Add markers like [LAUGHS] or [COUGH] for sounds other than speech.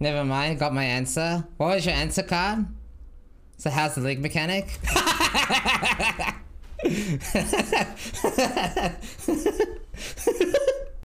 Never mind, got my answer. What was your answer card? So how's the league mechanic? [LAUGHS]